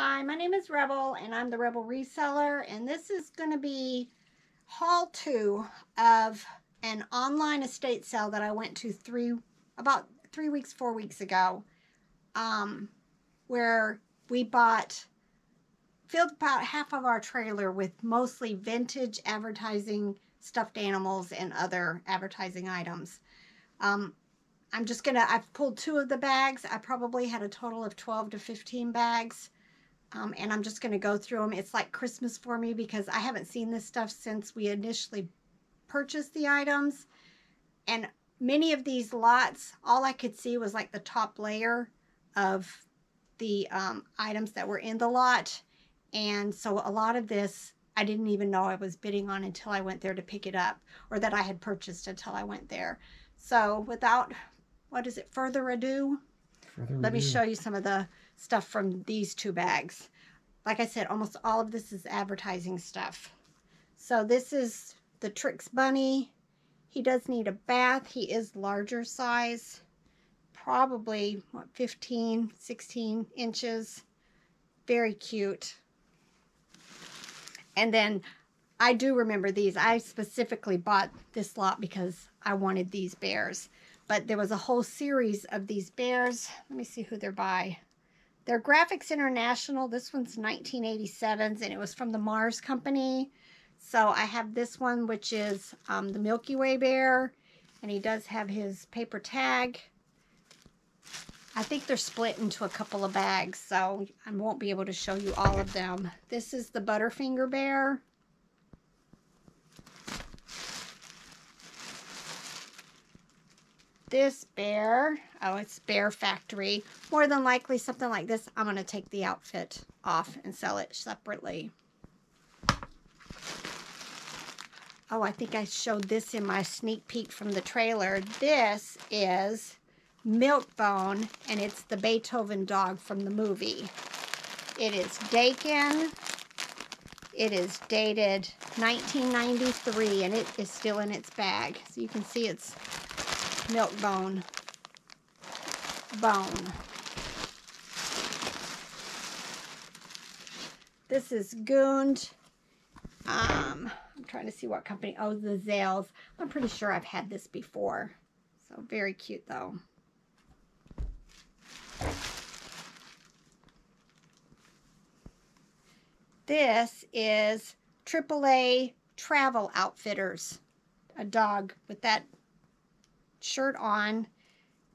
Hi, my name is Rebel and I'm the Rebel Reseller and this is going to be haul two of an online estate sale that I went to three, about three weeks, four weeks ago, um, where we bought, filled about half of our trailer with mostly vintage advertising stuffed animals and other advertising items. Um, I'm just gonna, I've pulled two of the bags. I probably had a total of 12 to 15 bags. Um, and I'm just gonna go through them. It's like Christmas for me because I haven't seen this stuff since we initially purchased the items. And many of these lots, all I could see was like the top layer of the um, items that were in the lot. And so a lot of this I didn't even know I was bidding on until I went there to pick it up or that I had purchased until I went there. So without, what is it, further ado, further let ado. me show you some of the stuff from these two bags. Like I said, almost all of this is advertising stuff. So this is the Trix Bunny. He does need a bath. He is larger size, probably, what, 15, 16 inches. Very cute. And then I do remember these. I specifically bought this lot because I wanted these bears. But there was a whole series of these bears. Let me see who they're by. They're Graphics International. This one's 1987s, and it was from the Mars Company. So I have this one, which is um, the Milky Way bear, and he does have his paper tag. I think they're split into a couple of bags, so I won't be able to show you all of them. This is the Butterfinger bear. This bear, oh, it's Bear Factory. More than likely something like this, I'm going to take the outfit off and sell it separately. Oh, I think I showed this in my sneak peek from the trailer. This is Milkbone, and it's the Beethoven dog from the movie. It is Dakin. It is dated 1993, and it is still in its bag. So you can see it's milk bone. Bone. This is Gund. Um, I'm trying to see what company. Oh, the Zales. I'm pretty sure I've had this before. So very cute though. This is AAA Travel Outfitters. A dog with that shirt on.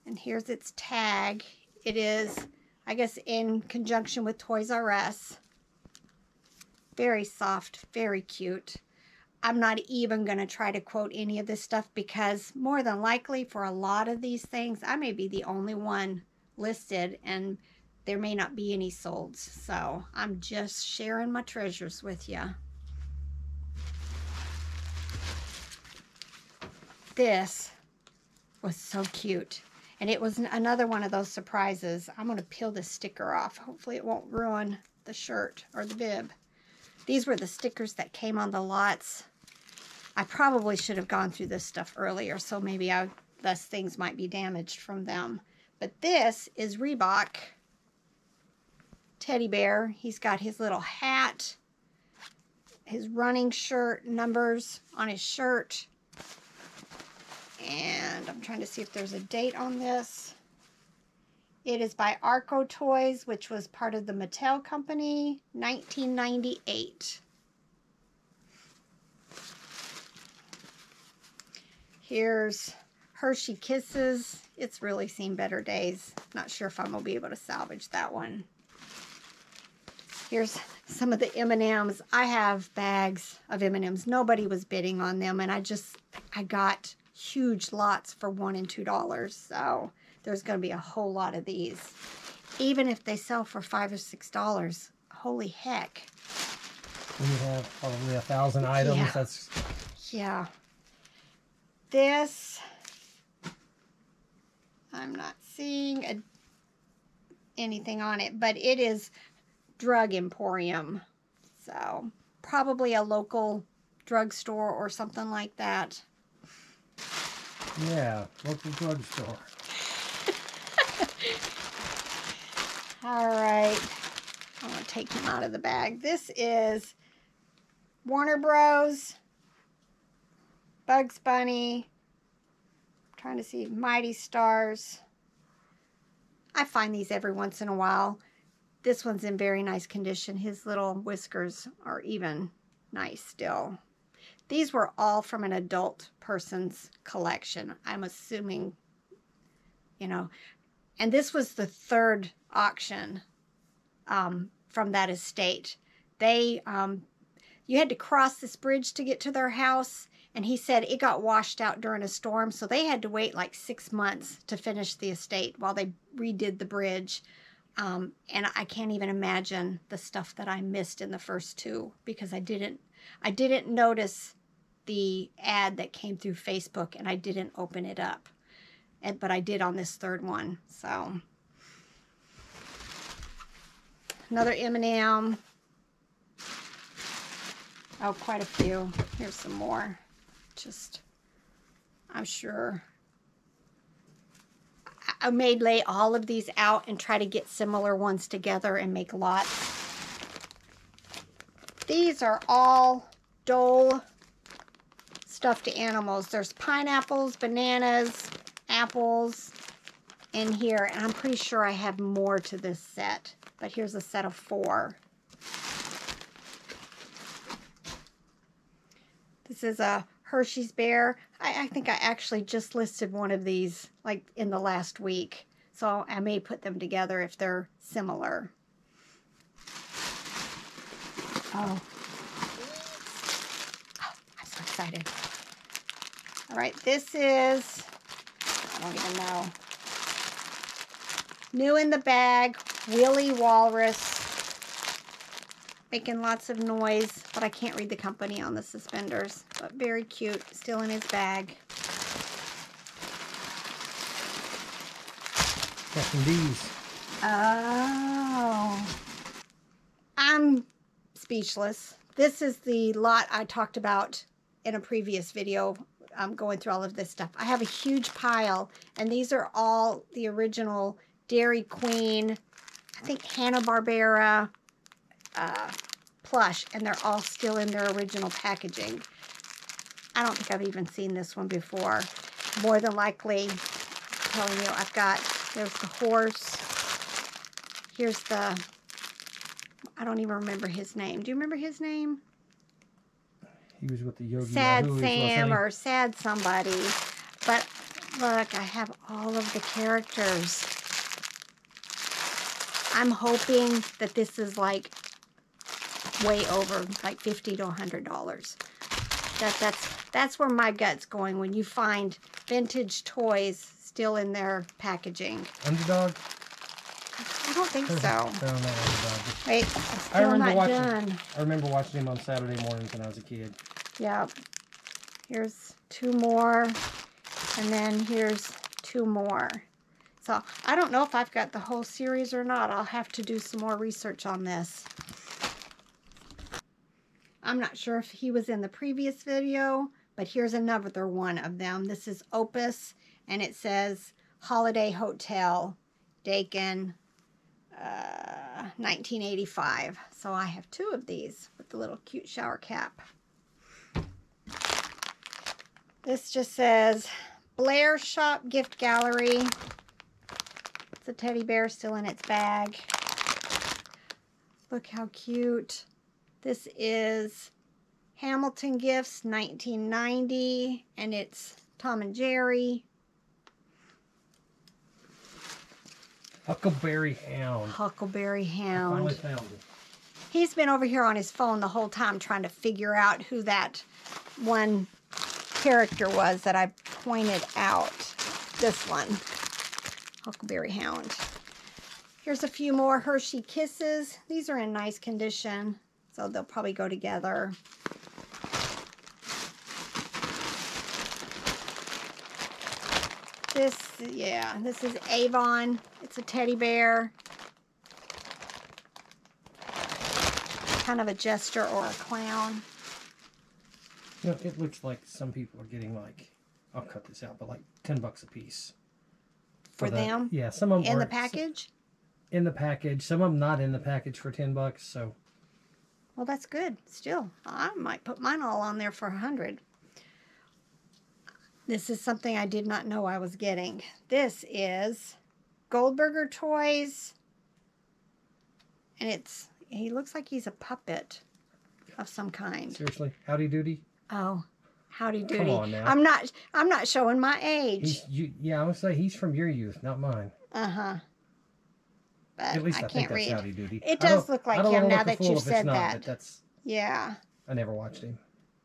And here's its tag. It is, I guess, in conjunction with Toys R Us. Very soft, very cute. I'm not even going to try to quote any of this stuff because more than likely for a lot of these things, I may be the only one listed and there may not be any sold. So I'm just sharing my treasures with you. This was so cute. And it was another one of those surprises. I'm going to peel this sticker off. Hopefully it won't ruin the shirt or the bib. These were the stickers that came on the lots. I probably should have gone through this stuff earlier, so maybe I, less things might be damaged from them. But this is Reebok teddy bear. He's got his little hat, his running shirt, numbers on his shirt. And I'm trying to see if there's a date on this. It is by Arco Toys, which was part of the Mattel Company, 1998. Here's Hershey Kisses. It's really seen better days. Not sure if I'm going to be able to salvage that one. Here's some of the M&Ms. I have bags of M&Ms. Nobody was bidding on them, and I just, I got huge lots for one and two dollars. So there's going to be a whole lot of these. Even if they sell for five or six dollars, holy heck. When you have probably a thousand items, yeah. that's... Yeah. This, I'm not seeing a, anything on it, but it is Drug Emporium. So probably a local drugstore or something like that. Yeah, local drugstore. All right. I'm going to take him out of the bag. This is Warner Bros. Bugs Bunny. I'm trying to see Mighty Stars. I find these every once in a while. This one's in very nice condition. His little whiskers are even nice still. These were all from an adult person's collection. I'm assuming, you know, and this was the third auction um, from that estate. They, um, you had to cross this bridge to get to their house, and he said it got washed out during a storm, so they had to wait like six months to finish the estate while they redid the bridge. Um, and I can't even imagine the stuff that I missed in the first two because I didn't, I didn't notice the ad that came through Facebook, and I didn't open it up. And, but I did on this third one. So another M&M. Oh, quite a few. Here's some more. Just, I'm sure. I may lay all of these out and try to get similar ones together and make lots. These are all Dole stuffed animals. There's pineapples, bananas, apples in here. And I'm pretty sure I have more to this set. But here's a set of four. This is a Hershey's Bear. I, I, think I actually just listed one of these like in the last week. So I may put them together if they're similar. Oh. oh I'm so excited. All right, this is, I don't even know. New in the bag, Willy Walrus. Making lots of noise, but I can't read the company on the suspenders. But very cute, still in his bag. Got some these. Oh. I'm speechless. This is the lot I talked about in a previous video um, going through all of this stuff. I have a huge pile, and these are all the original Dairy Queen, I think Hanna-Barbera uh, plush, and they're all still in their original packaging. I don't think I've even seen this one before. More than likely, I'm telling you, I've got, there's the horse. Here's the, I don't even remember his name. Do you remember his name? He was with the Yogi Sad Yahoo, Sam or Sad somebody. But look, I have all of the characters. I'm hoping that this is like way over like 50 to 100 dollars. That that's that's where my gut's going when you find vintage toys still in their packaging. Underdog? I don't think so. No, not underdog. Wait, I'm I remember not watching. done. I remember watching him on Saturday mornings when I was a kid. Yep. Here's two more. And then here's two more. So I don't know if I've got the whole series or not. I'll have to do some more research on this. I'm not sure if he was in the previous video, but here's another one of them. This is Opus, and it says Holiday Hotel, Dakin, uh, 1985. So I have two of these with the little cute shower cap. This just says Blair Shop Gift Gallery. It's a teddy bear still in its bag. Look how cute. This is Hamilton Gifts 1990 and it's Tom and Jerry. Huckleberry Hound. Huckleberry I Hound. finally found it. He's been over here on his phone the whole time trying to figure out who that one character was that I pointed out. This one, Huckleberry Hound. Here's a few more Hershey Kisses. These are in nice condition, so they'll probably go together. This, yeah, this is Avon. It's a teddy bear. Kind of a jester or a clown. You know, it looks like some people are getting like, I'll cut this out, but like ten bucks a piece For the- them? Yeah, some of them In the package? in the package. Some of them not in the package for ten bucks. So Well, that's good. Still, I might put mine all on there for a hundred. This is something I did not know I was getting. This is Goldberger Toys, and it's he looks like he's a puppet of some kind. seriously, howdy doody. Oh, howdy doody! Come on now. I'm not. I'm not showing my age. You. Yeah, I would say he's from your youth, not mine. Uh huh. But At least I, I, can't think that's read. howdy doody. It does look like him now that you've said not, that. That's Yeah. I never watched him.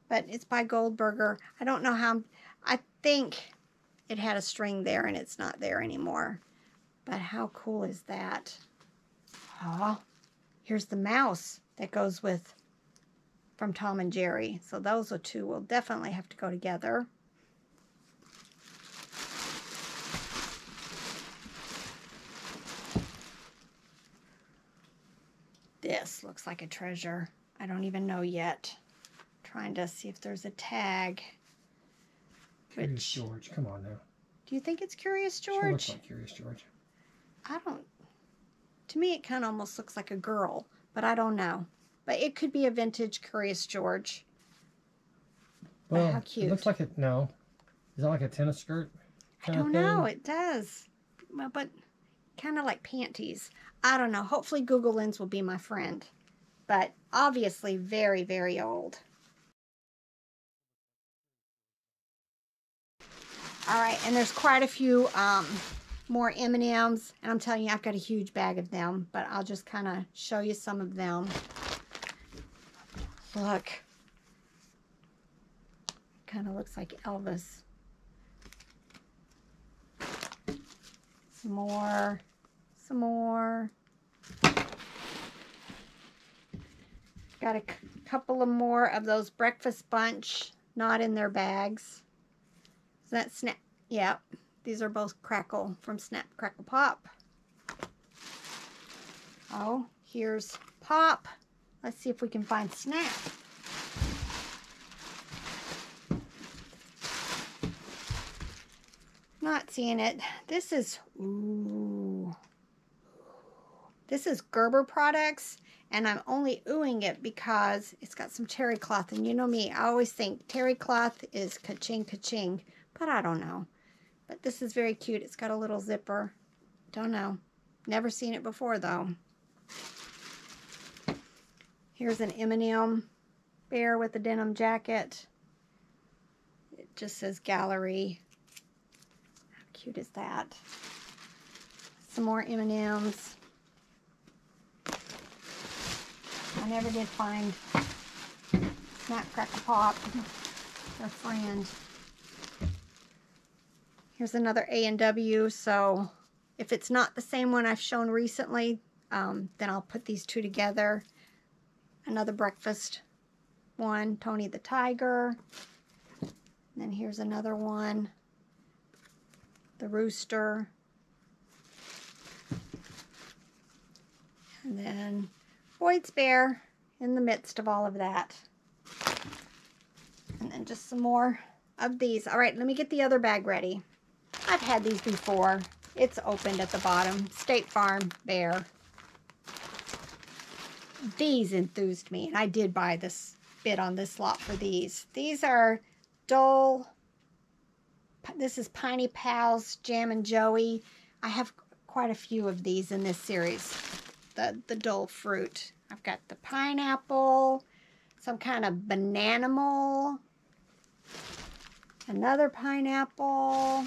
but it's by Goldberger. I don't know how. I think it had a string there and it's not there anymore. But how cool is that? Oh, here's the mouse that goes with from Tom and Jerry. So those two will definitely have to go together. This looks like a treasure. I don't even know yet. Trying to see if there's a tag. Curious George, come on now. do you think it's Curious Sure looks George? like Curious George. I don't. To me, it kind of almost looks like a girl, but I don't know. But it could be a vintage Curious George. But Well, how it looks like it. No, is that like a tennis skirt? I don't know. It does. Well, but kind of like panties. I don't know. Hopefully, Google Lens will be my friend. But obviously, very, very old. All right, and there's quite a few um, more M&Ms, and I'm telling you, I've got a huge bag of them, but I'll just kind of show you some of them. Look. Kind of looks like Elvis. Some more. Some more. Got a couple of more of those breakfast bunch, not in their bags. That snap? Yep. These are both Crackle from Snap Crackle Pop. Oh, here's Pop. Let's see if we can find Snap. Not seeing it. This is ooh. This is Gerber products, and I'm only oohing it because it's got some terry cloth. And you know me, I always think terry cloth is ka-ching ka-ching, but I don't know. But this is very cute. It's got a little zipper. Don't know. Never seen it before though. Here's an M&M bear with a denim jacket. It just says gallery. How cute is that? Some more M&Ms. I never did find Snap Crackle Pop, their friend. Here's another A&W, so if it's not the same one I've shown recently, um, then I'll put these two together. Another breakfast one, Tony the Tiger. And then here's another one, the Rooster. And then Boyd's Bear in the midst of all of that. And then just some more of these. All right, let me get the other bag ready. I've had these before. It's opened at the bottom. State Farm Bear. These enthused me, and I did buy this bid on this lot for these. These are Dole. This is Piney Pals, Jam and Joey. I have quite a few of these in this series. The, the Dole fruit. I've got the pineapple, some kind of bananimal, another pineapple,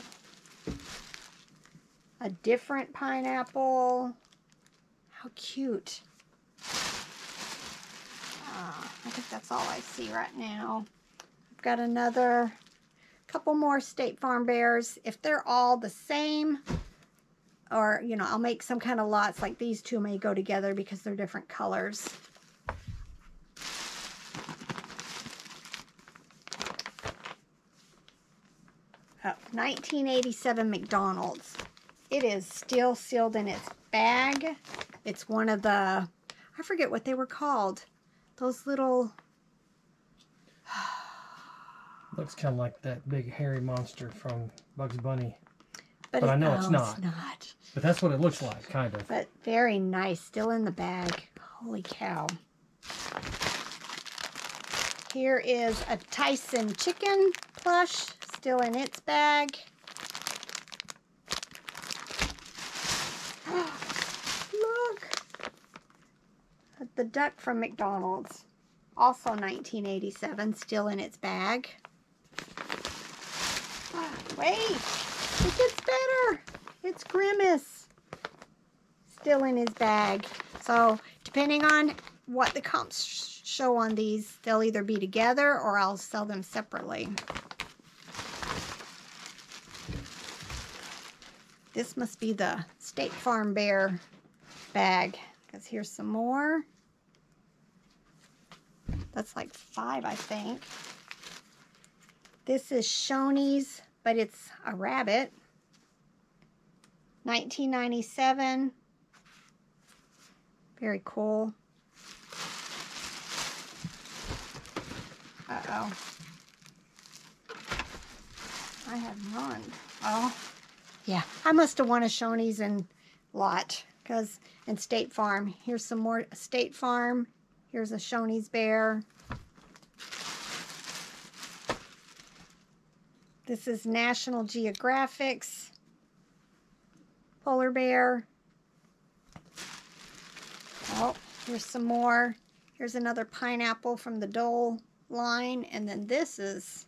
a different pineapple. How cute. Ah, I think that's all I see right now. I've got another couple more State Farm Bears. If they're all the same, or, you know, I'll make some kind of lots like these two may go together because they're different colors. Oh, 1987 McDonald's. It is still sealed in its bag. It's one of the, I forget what they were called. Those little, Looks kind of like that big hairy monster from Bugs Bunny. But it- I know it's oh, not. It's not. But that's what it looks like, kind of. But very nice. Still in the bag. Holy cow. Here is a Tyson chicken plush. Still in its bag. Look. The duck from McDonald's. Also 1987. Still in its bag. Wait. It gets better. It's Grimace. Still in his bag. So, depending on what the comps show on these, they'll either be together or I'll sell them separately. This must be the State Farm Bear bag. Because here's some more. That's like five, I think. This is Shoney's, but it's a rabbit. 1997. Very cool. Uh-oh. I have none. Oh, yeah. I must have won a Shoney's and lot because and State Farm. Here's some more State Farm. Here's a Shoney's bear. This is National Geographic's polar bear. Oh, here's some more. Here's another pineapple from the Dole line. And then this is,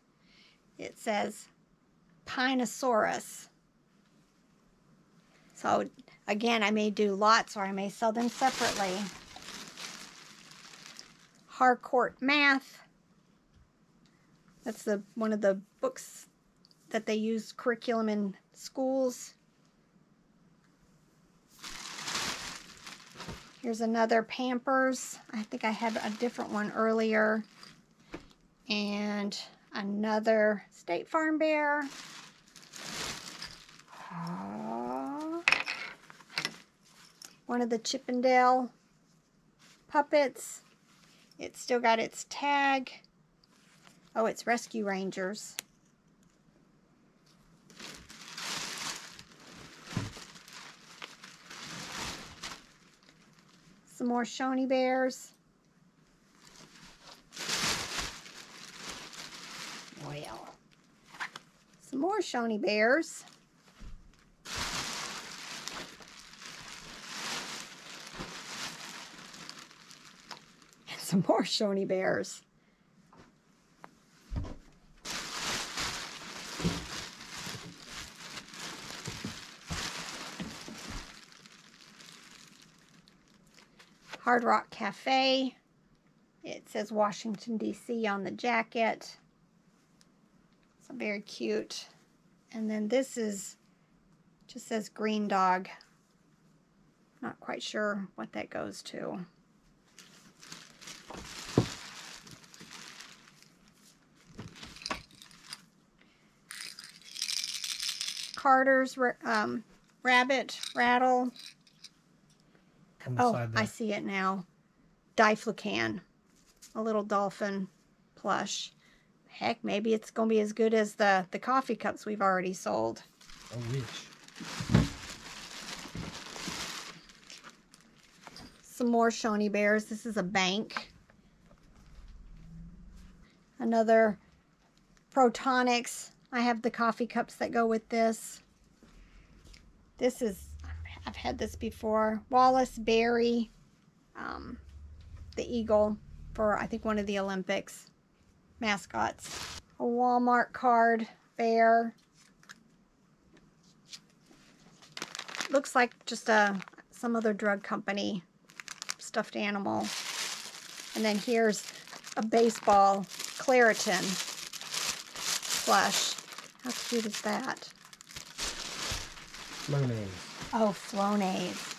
it says Pinosaurus. So again, I may do lots or I may sell them separately. Harcourt Math. That's the one of the books that they use curriculum in schools. Here's another Pampers. I think I had a different one earlier. And another State Farm Bear. Aw. One of the Chip 'n Dale puppets. It's still got its tag. Oh, it's Rescue Rangers. Some more Shoney Bears. Well, some more Shoney Bears. Some more Shoney Bears. Hard Rock Cafe. It says Washington, D.C. on the jacket. So very cute. And then this is, just says Green Dog. Not quite sure what that goes to. Carter's um, Rabbit Rattle. Oh, I see it now. Diflucan, a little dolphin plush. Heck, maybe it's going to be as good as the, the coffee cups we've already sold. I wish. Some more Shoney Bears. This is a bank. Another Protonix. I have the coffee cups that go with this. This is, I've had this before. Wallace Berrie. Um, the eagle for, I think, one of the Olympics mascots. A Walmart card bear. Looks like just a some other drug company stuffed animal. And then here's a baseball Claritin plush. Cute is that? Mayonnaise. Oh, Flonase.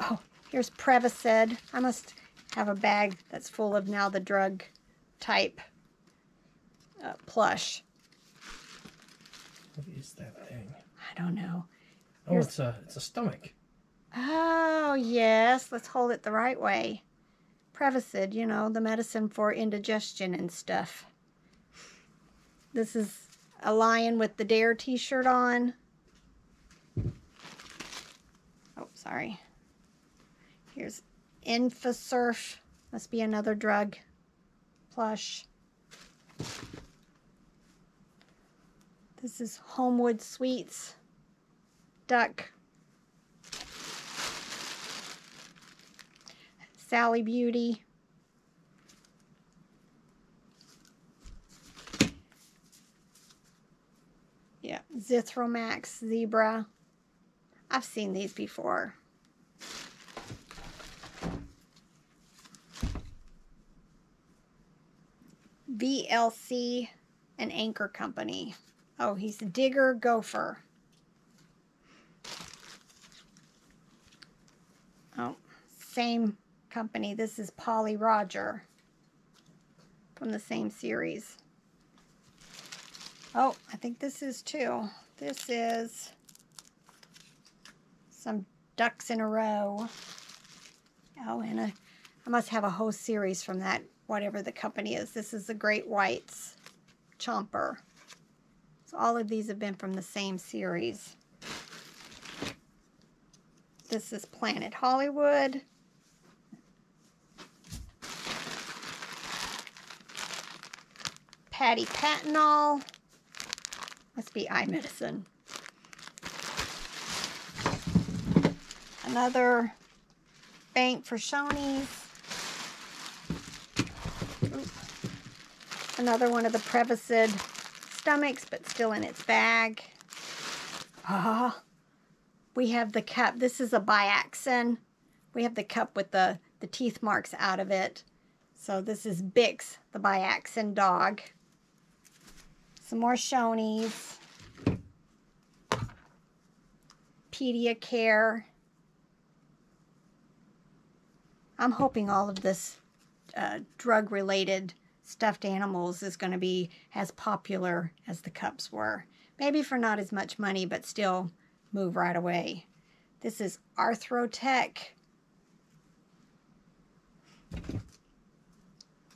Oh, here's Prevacid. I must have a bag that's full of now the drug type uh, plush. What is that thing? I don't know. Oh, Here's- it's a it's a stomach. Oh, yes. Let's hold it the right way. Prevacid, you know, the medicine for indigestion and stuff. This is a lion with the Dare t-shirt on. Oh, sorry. Here's Infasurf. Must be another drug plush. This is Homewood Suites Duck. Sally Beauty. Yeah, Zithromax Zebra. I've seen these before. VLC, an anchor company. Oh, he's a digger gopher. Oh, same company. This is Polly Roger from the same series. Oh, I think this is too. This is some ducks in a row. Oh, and a, I must have a whole series from that, whatever the company is. This is the Great Whites Chomper. So all of these have been from the same series. This is Planet Hollywood. Patty Patanol. Must be eye medicine. Another bank for Shoney's. Another one of the Prevacid stomachs, but still in its bag. Ah, we have the cup. This is a Biaxin. We have the cup with the, the teeth marks out of it. So this is Bix, the Biaxin dog. Some more Shoney's. Pediacare. I'm hoping all of this uh, drug-related stuffed animals is going to be as popular as the cups were. Maybe for not as much money, but still move right away. This is Arthrotec.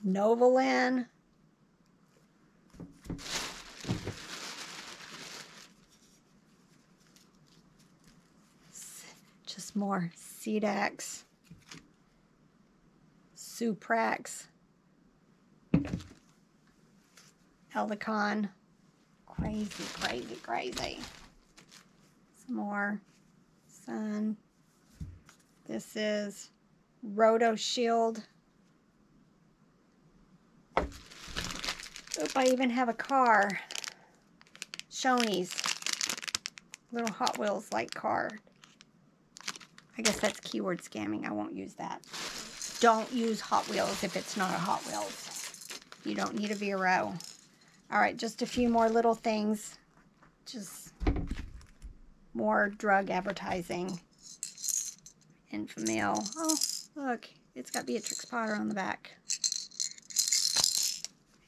Novolin. Just more Cedax. Suprax. Eldicon. Crazy, crazy, crazy. Some more Sun. This is RotaShield. Oop, I even have a car. Shoney's. Little Hot Wheels like car. I guess that's keyword scamming. I won't use that. Don't use Hot Wheels if it's not a Hot Wheels. You don't need a Vero. All right, just a few more little things. Just more drug advertising. Enfamil. Oh, look. It's got Beatrix Potter on the back.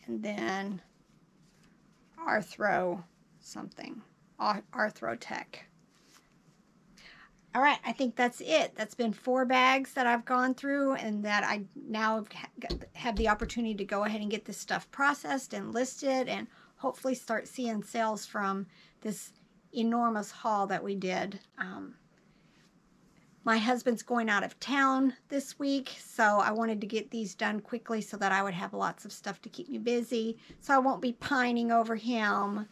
And then Arthro something. Arthrotec. All right, I think that's it. That's been four bags that I've gone through and that I now have the opportunity to go ahead and get this stuff processed and listed and hopefully start seeing sales from this enormous haul that we did. Um, my husband's going out of town this week, so I wanted to get these done quickly so that I would have lots of stuff to keep me busy, so I won't be pining over him.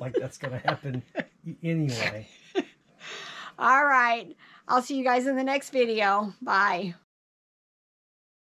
like that's going to happen anyway. All right. I'll see you guys in the next video. Bye.